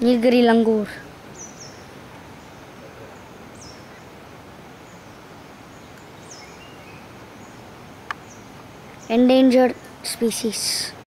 Nilgiri langur. Endangered species.